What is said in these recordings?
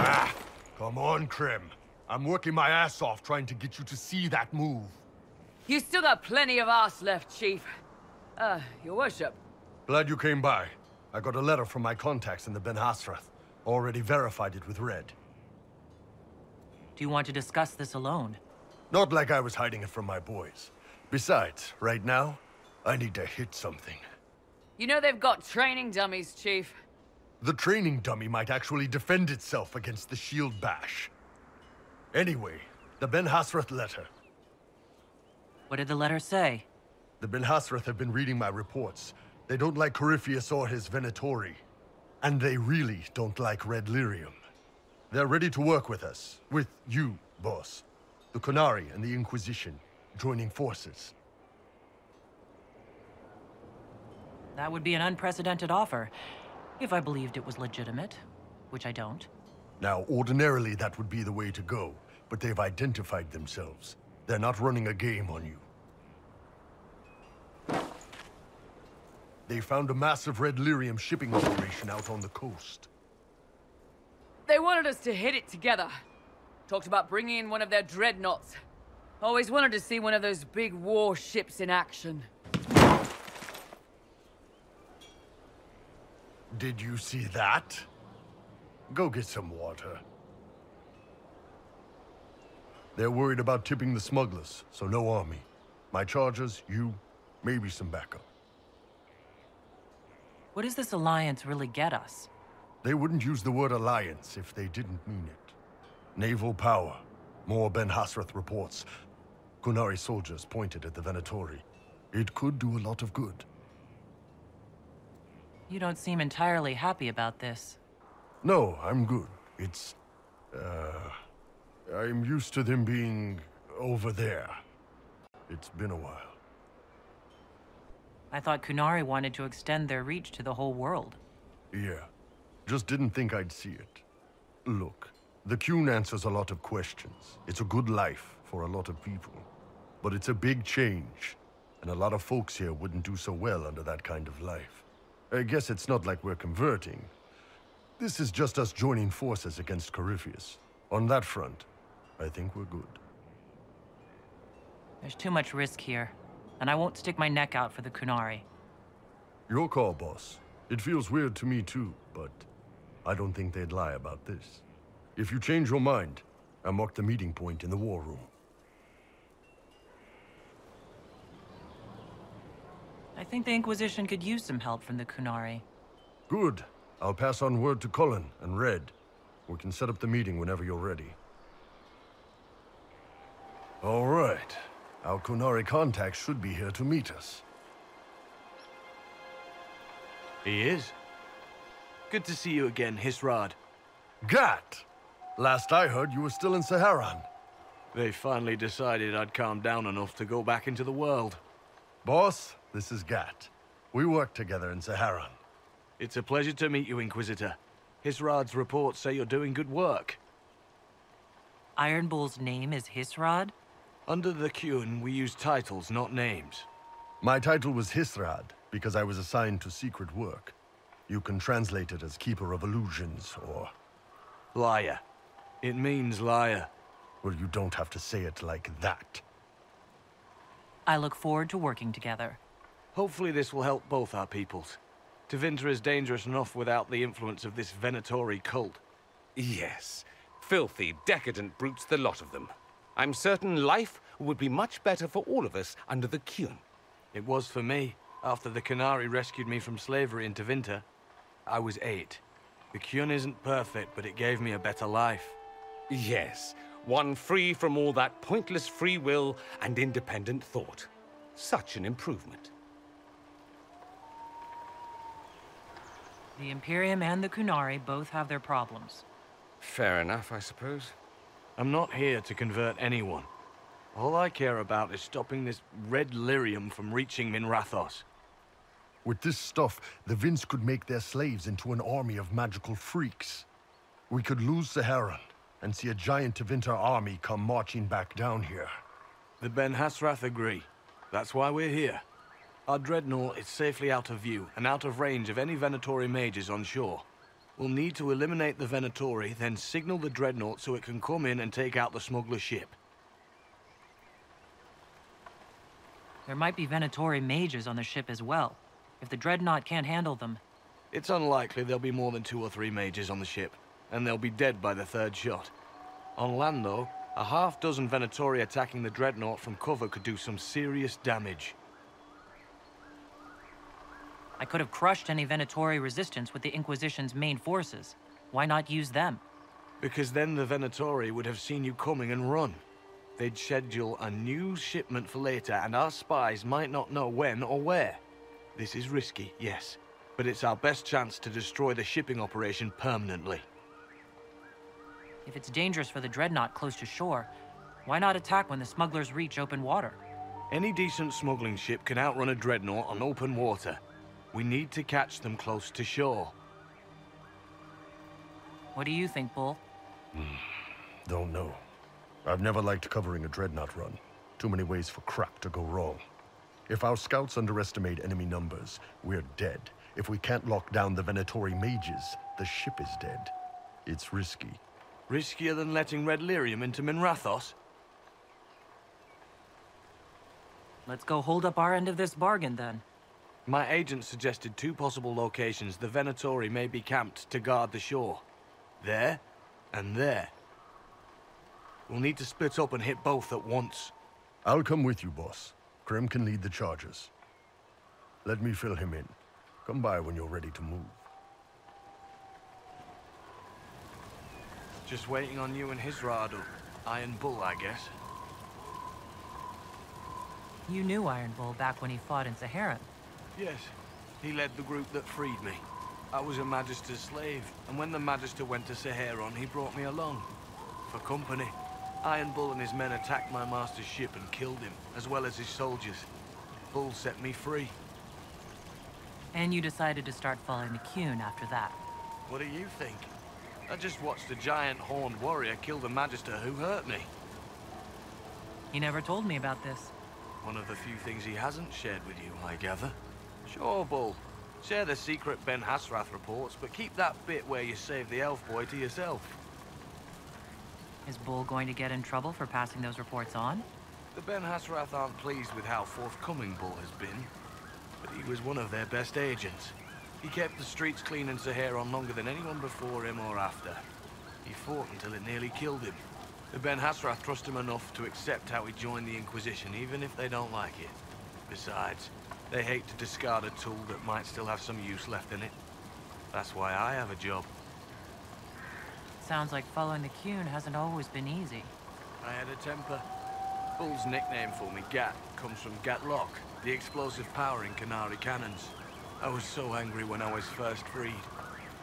Ah, come on, Krem. I'm working my ass off trying to get you to see that move. You still got plenty of ass left, Chief. Uh, your worship. Glad you came by. I got a letter from my contacts in the Ben Hassrath. Already verified it with Red. Do you want to discuss this alone? Not like I was hiding it from my boys. Besides, right now, I need to hit something. You know they've got training dummies, Chief. The training dummy might actually defend itself against the shield bash. Anyway, the Ben Hassrath letter. What did the letter say? The Ben Hassrath have been reading my reports. They don't like Corypheus or his Venatori. And they really don't like Red Lyrium. They're ready to work with us. With you, boss. The Qunari and the Inquisition, joining forces. That would be an unprecedented offer, if I believed it was legitimate, which I don't. Now, ordinarily that would be the way to go, but they've identified themselves. They're not running a game on you. They found a massive red lyrium shipping operation out on the coast. They wanted us to hit it together. Talked about bringing in one of their dreadnoughts. Always wanted to see one of those big warships in action. Did you see that? Go get some water. They're worried about tipping the smugglers, so no army. My Chargers, you, maybe some backup. What does this alliance really get us? They wouldn't use the word alliance if they didn't mean it. Naval power. More Ben Hassrath reports. Qunari soldiers pointed at the Venatori. It could do a lot of good. You don't seem entirely happy about this. No, I'm good. It's... Uh... I'm used to them being... over there. It's been a while. I thought Qunari wanted to extend their reach to the whole world. Yeah. Just didn't think I'd see it. Look, the Qun answers a lot of questions. It's a good life for a lot of people. But it's a big change, and a lot of folks here wouldn't do so well under that kind of life. I guess it's not like we're converting. This is just us joining forces against Corypheus. On that front, I think we're good. There's too much risk here, and I won't stick my neck out for the Qunari. Your call, boss. It feels weird to me too, but I don't think they'd lie about this. If you change your mind, I mark the meeting point in the war room. Think the Inquisition could use some help from the Qunari. Good. I'll pass on word to Cullen and Red. We can set up the meeting whenever you're ready. All right. Our Qunari contacts should be here to meet us. He is. Good to see you again, Hissrad. Gatt! Last I heard, you were still in Seheron. They finally decided I'd calmed down enough to go back into the world. Boss, this is Gatt. We worked together in Seheron. It's a pleasure to meet you, Inquisitor. Hissrad's reports say you're doing good work. Iron Bull's name is Hissrad? Under the Qun, we use titles, not names. My title was Hissrad, because I was assigned to secret work. You can translate it as Keeper of Illusions, or... Liar. It means liar. Well, you don't have to say it like that. I look forward to working together. Hopefully this will help both our peoples. Tevinter is dangerous enough without the influence of this Venatori cult. Yes. Filthy, decadent brutes, the lot of them. I'm certain life would be much better for all of us under the Qun. It was for me, after the Qunari rescued me from slavery in Tevinter. I was eight. The Qun isn't perfect, but it gave me a better life. Yes, one free from all that pointless free will and independent thought. Such an improvement. The Imperium and the Qunari both have their problems. Fair enough, I suppose. I'm not here to convert anyone. All I care about is stopping this red lyrium from reaching Minrathous. With this stuff, the Vince could make their slaves into an army of magical freaks. We could lose Seheron, and see a giant Tevinter army come marching back down here. The Ben Hassrath agree. That's why we're here. Our dreadnought is safely out of view, and out of range of any Venatori mages on shore. We'll need to eliminate the Venatori, then signal the Dreadnought so it can come in and take out the smuggler ship. There might be Venatori mages on the ship as well. If the Dreadnought can't handle them, It's unlikely there'll be more than two or three mages on the ship, and they'll be dead by the third shot. On land, though, a half dozen Venatori attacking the Dreadnought from cover could do some serious damage. I could have crushed any Venatori resistance with the Inquisition's main forces. Why not use them? Because then the Venatori would have seen you coming and run. They'd schedule a new shipment for later, and our spies might not know when or where. This is risky, yes, but it's our best chance to destroy the shipping operation permanently. If it's dangerous for the Dreadnought close to shore, why not attack when the smugglers reach open water? Any decent smuggling ship can outrun a dreadnought on open water. We need to catch them close to shore. What do you think, Bull? Don't know. I've never liked covering a dreadnought run. Too many ways for crap to go wrong. If our scouts underestimate enemy numbers, we're dead. If we can't lock down the Venatori mages, the ship is dead. It's risky. Riskier than letting Red Lyrium into Minrathous? Let's go hold up our end of this bargain then. My agent suggested two possible locations the Venatori may be camped to guard the shore. There, and there. We'll need to split up and hit both at once. I'll come with you, boss. Krem can lead the Chargers. Let me fill him in. Come by when you're ready to move. Just waiting on you and his Hisrado. Iron Bull, I guess. You knew Iron Bull back when he fought in Seheron. Yes, he led the group that freed me. I was a Magister's slave, and when the Magister went to Seheron, he brought me along. For company. Iron Bull and his men attacked my master's ship and killed him, as well as his soldiers. Bull set me free. And you decided to start following the Qun after that. What do you think? I just watched a giant horned warrior kill the Magister who hurt me. He never told me about this. One of the few things he hasn't shared with you, I gather. Sure, Bull. Share the secret Ben Hassrath reports, but keep that bit where you saved the elf boy to yourself. Is Bull going to get in trouble for passing those reports on? The Ben Hassrath aren't pleased with how forthcoming Bull has been, but he was one of their best agents. He kept the streets clean in Seheron longer than anyone before him or after. He fought until it nearly killed him. The Ben Hassrath trust him enough to accept how he joined the Inquisition, even if they don't like it. Besides, they hate to discard a tool that might still have some use left in it. That's why I have a job. Sounds like following the Qun hasn't always been easy. I had a temper. Bull's nickname for me, Gatt, comes from Gaatlok, the explosive power in Qunari cannons. I was so angry when I was first freed.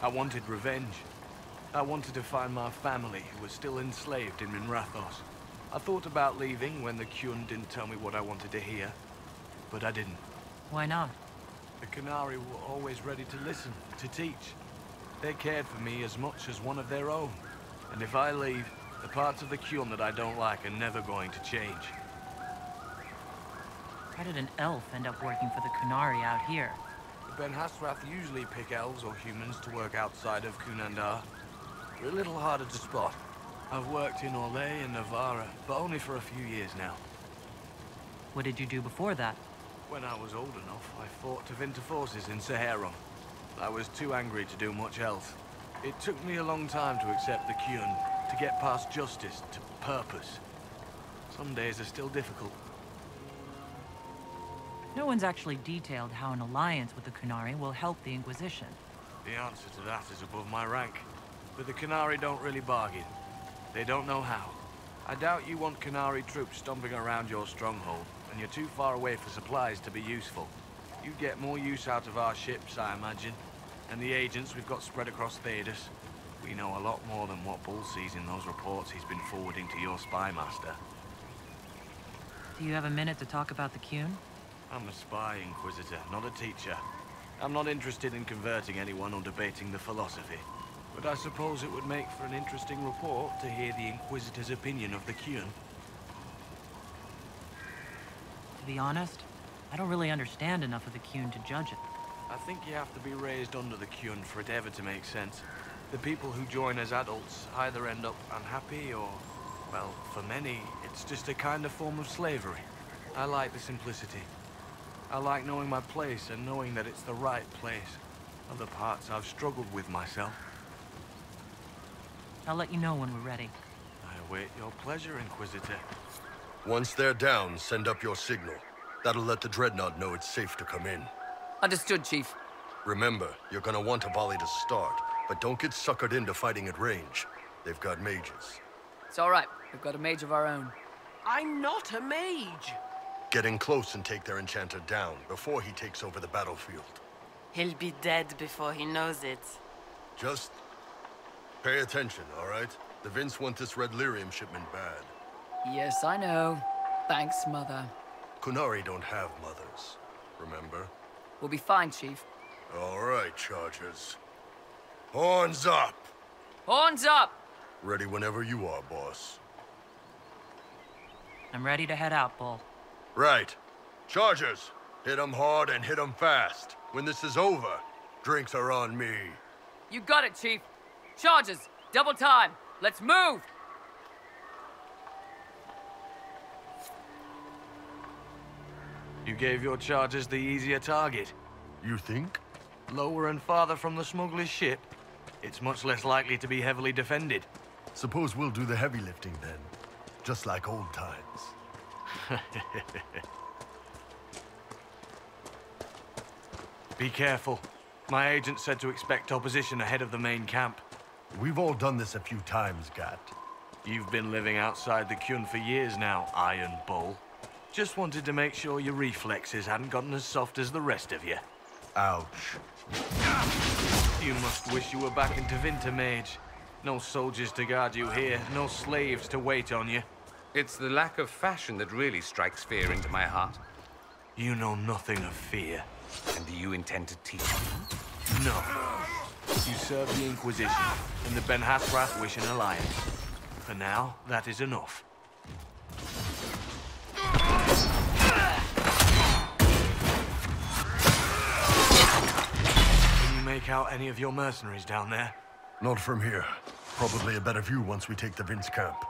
I wanted revenge. I wanted to find my family, who was still enslaved in Minrathous. I thought about leaving when the Qun didn't tell me what I wanted to hear, but I didn't. Why not? The Qunari were always ready to listen, to teach. They cared for me as much as one of their own. And if I leave, the parts of the Qun that I don't like are never going to change. How did an elf end up working for the Qunari out here? Ben Hassrath usually pick elves or humans to work outside of Qunandar. They're a little harder to spot. I've worked in Orlais and Nevarra, but only for a few years now. What did you do before that? When I was old enough, I fought Tevinter forces in Seheron. I was too angry to do much else. It took me a long time to accept the Qun, to get past justice, to purpose. Some days are still difficult. No one's actually detailed how an alliance with the Qunari will help the Inquisition. The answer to that is above my rank. But the Qunari don't really bargain. They don't know how. I doubt you want Qunari troops stomping around your stronghold, and you're too far away for supplies to be useful. You get more use out of our ships, I imagine. And the agents we've got spread across Thedas. We know a lot more than what Bull sees in those reports he's been forwarding to your spy master. Do you have a minute to talk about the Qun? I'm a spy, Inquisitor, not a teacher. I'm not interested in converting anyone or debating the philosophy. But I suppose it would make for an interesting report to hear the Inquisitor's opinion of the Qun. To be honest, I don't really understand enough of the Qun to judge it. I think you have to be raised under the Qun for it ever to make sense. The people who join as adults either end up unhappy or, well, for many, it's just a kind of form of slavery. I like the simplicity. I like knowing my place and knowing that it's the right place. Other parts I've struggled with myself. I'll let you know when we're ready. I await your pleasure, Inquisitor. Once they're down, send up your signal. That'll let the Dreadnought know it's safe to come in. Understood, Chief. Remember, you're gonna want a volley to start, but don't get suckered into fighting at range. They've got mages. It's all right. We've got a mage of our own. I'm not a mage. Get in close and take their enchanter down before he takes over the battlefield. He'll be dead before he knows it. Just pay attention, all right? The Vince want this red lyrium shipment bad. Yes, I know. Thanks, Mother. Qunari don't have mothers, remember? We'll be fine, Chief. All right, Chargers. Horns up! Horns up! Ready whenever you are, boss. I'm ready to head out, Bull. Right. Chargers, hit 'em hard and hit 'em fast. When this is over, drinks are on me. You got it, Chief. Chargers, double time. Let's move! You gave your Chargers the easier target. You think? Lower and farther from the smuggler's ship, it's much less likely to be heavily defended. Suppose we'll do the heavy lifting then. Just like old times. Be careful. My agent said to expect opposition ahead of the main camp. We've all done this a few times, Gatt. You've been living outside the Qun for years now, Iron Bull. Just wanted to make sure your reflexes hadn't gotten as soft as the rest of you. Ouch. You must wish you were back in Tevinter, Mage. No soldiers to guard you here, no slaves to wait on you. It's the lack of fashion that really strikes fear into my heart. You know nothing of fear. And do you intend to teach me? No. You serve the Inquisition, and the Ben Hassrath wish an alliance. For now, that is enough. Can you make out any of your mercenaries down there? Not from here. Probably a better view once we take the Vince camp.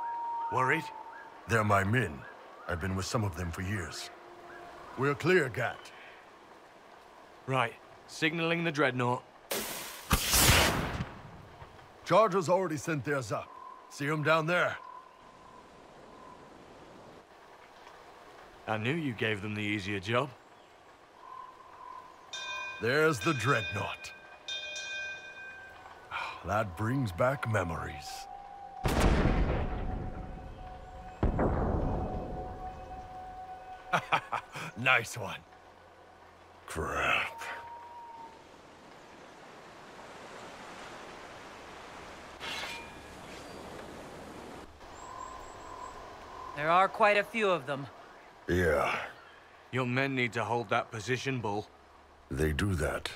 Worried? They're my men. I've been with some of them for years. We're clear, Gatt. Right. Signaling the Dreadnought. Chargers already sent theirs up. See them down there? I knew you gave them the easier job. There's the Dreadnought. That brings back memories. nice one. Crap. There are quite a few of them. Yeah, Your men need to hold that position, Bull. they do that.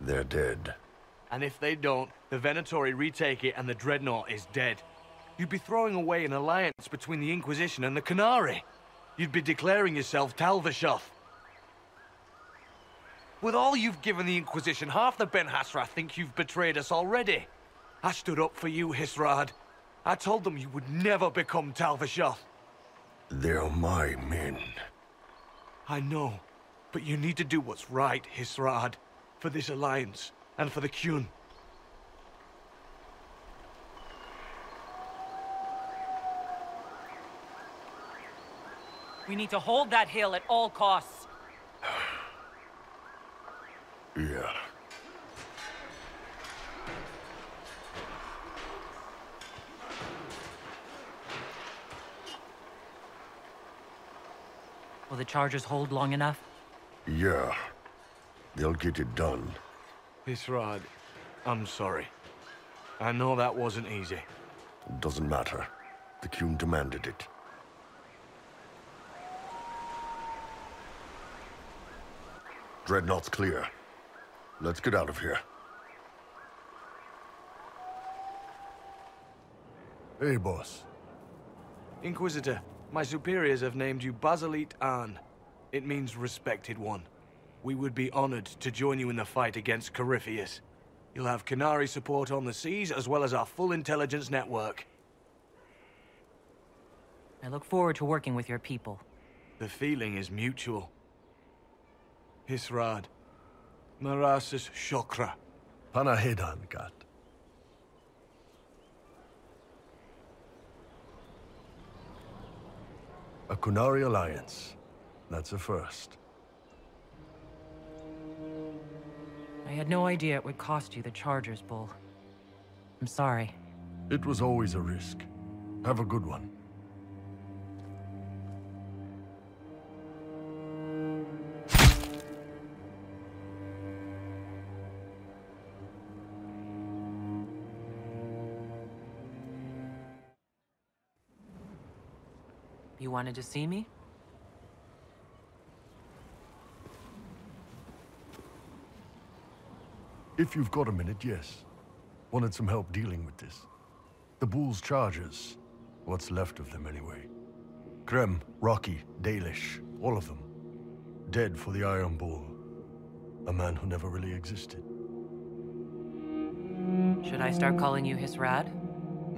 They're dead. And if they don't, the Venatori retake it and the Dreadnought is dead. You'd be throwing away an alliance between the Inquisition and the Qunari. You'd be declaring yourself Talvashoth. With all you've given the Inquisition, half the Ben Hassra think you've betrayed us already. I stood up for you, Hissrad. I told them you would never become Talvashoth. They're my men. I know, but you need to do what's right, Hissrad, for this alliance and for the Qun. We need to hold that hill at all costs. Yeah. Will the Chargers hold long enough? Yeah. They'll get it done. Hissrad, I'm sorry. I know that wasn't easy. Doesn't matter. The Qun demanded it. Dreadnought's clear. Let's get out of here. Hey, boss. Inquisitor, my superiors have named you Basilit An. It means respected one. We would be honored to join you in the fight against Corypheus. You'll have Qunari support on the seas, as well as our full intelligence network. I look forward to working with your people. The feeling is mutual. Hissrad. Marasis Shokra. Panahedan, Gatt. A Qunari alliance. That's a first. I had no idea it would cost you the Chargers, Bull. I'm sorry. It was always a risk. Have a good one. You wanted to see me? If you've got a minute, yes. Wanted some help dealing with this. The Bull's Chargers. What's left of them, anyway. Krem, Rocky, Dalish, all of them. Dead for the Iron Bull. A man who never really existed. Should I start calling you Hissrad?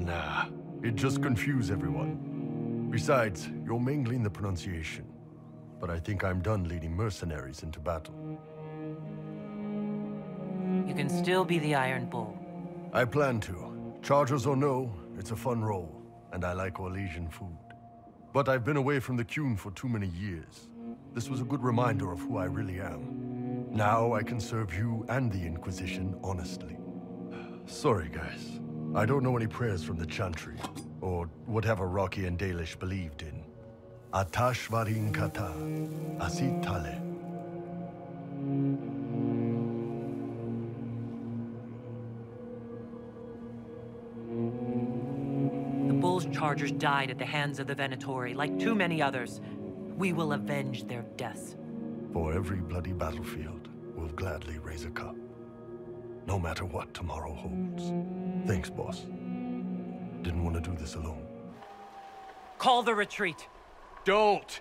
Nah, it just confuse everyone. Besides, you're mangling the pronunciation. But I think I'm done leading mercenaries into battle. You can still be the Iron Bull. I plan to. Chargers or no, it's a fun role, and I like Orlesian food. But I've been away from the Qun for too many years. This was a good reminder of who I really am. Now I can serve you and the Inquisition honestly. Sorry, guys. I don't know any prayers from the Chantry, or whatever Rocky and Dalish believed in. Atash varin kata, asit tale. The Bull's Chargers died at the hands of the Venatori, like too many others. We will avenge their deaths. For every bloody battlefield, we'll gladly raise a cup. No matter what tomorrow holds. Thanks, boss. Didn't want to do this alone. Call the retreat! Don't!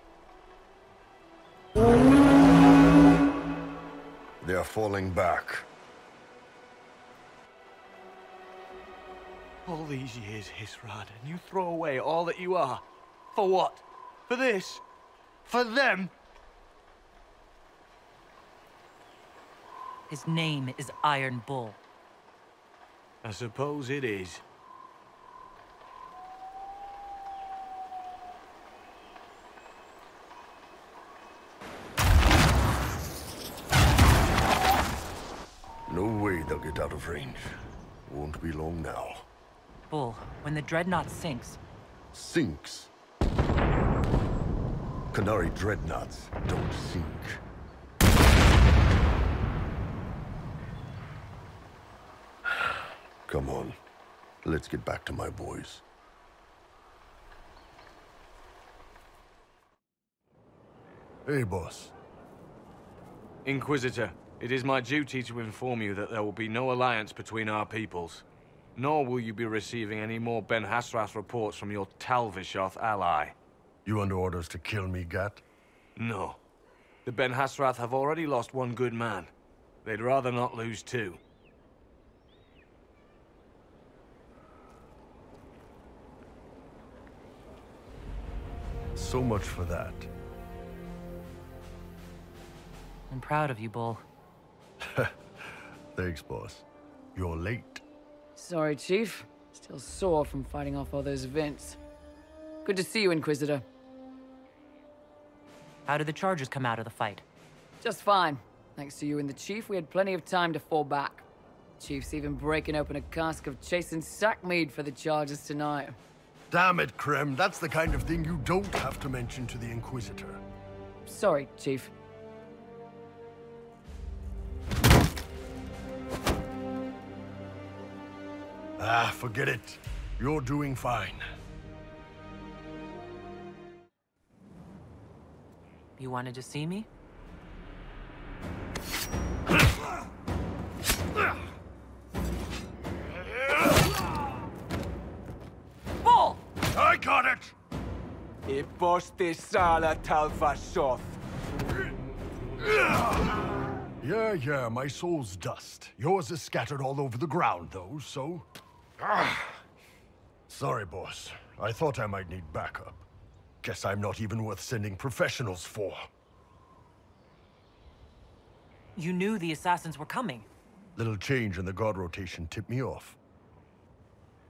They're falling back. All these years, Hissrad, and you throw away all that you are. For what? For this? For them? His name is Iron Bull. I suppose it is. No way they'll get out of range. Won't be long now. Bull, when the Dreadnought sinks, Sinks. Qunari dreadnoughts don't sink. Come on. Let's get back to my boys. Hey, boss. Inquisitor, it is my duty to inform you that there will be no alliance between our peoples. Nor will you be receiving any more Ben Hassrath reports from your Talvashoth ally. You under orders to kill me, Gatt? No. The Ben Hassrath have already lost one good man. They'd rather not lose two. So much for that. I'm proud of you, Bull. Thanks, boss. You're late. Sorry, Chief. Still sore from fighting off all those vents. Good to see you, Inquisitor. How did the Chargers come out of the fight? Just fine. Thanks to you and the Chief, we had plenty of time to fall back. Chief's even breaking open a cask of Chasind sackmead for the Chargers tonight. Damn it, Krem. That's the kind of thing you don't have to mention to the Inquisitor. Sorry, Chief. Ah, forget it. You're doing fine. You wanted to see me? Bull! I got it! Posti sala talva soth. Yeah, yeah, my soul's dust. Yours is scattered all over the ground, though, so... Ah. Sorry, boss. I thought I might need backup. Guess I'm not even worth sending professionals for. You knew the assassins were coming. Little change in the guard rotation tipped me off.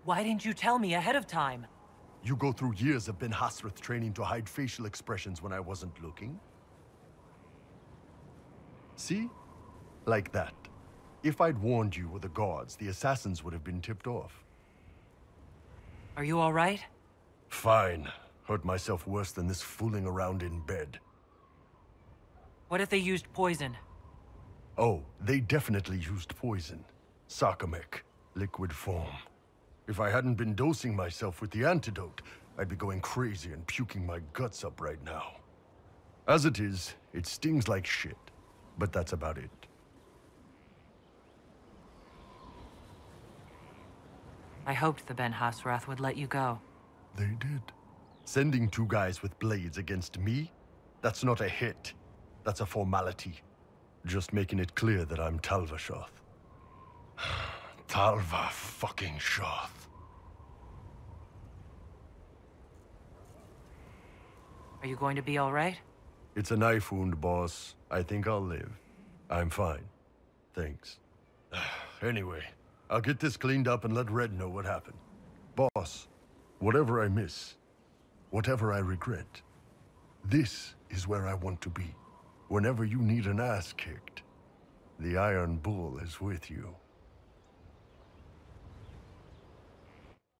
Why didn't you tell me ahead of time? You go through years of Ben Hassrath training to hide facial expressions when I wasn't looking? See? Like that. If I'd warned you or the guards, the assassins would have been tipped off. Are you all right? Fine. Hurt myself worse than this fooling around in bed. What if they used poison? Oh, they definitely used poison. Saar-qamek, liquid form. If I hadn't been dosing myself with the antidote, I'd be going crazy and puking my guts up right now. As it is, it stings like shit. But that's about it. I hoped the Ben Hassrath would let you go. They did. Sending two guys with blades against me? That's not a hit. That's a formality. Just making it clear that I'm Talva Shoth. Talva fucking Shoth. Are you going to be all right? It's a knife wound, boss. I think I'll live. I'm fine. Thanks. anyway, I'll get this cleaned up and let Red know what happened. Boss, whatever I miss, whatever I regret, this is where I want to be. Whenever you need an ass kicked, the Iron Bull is with you.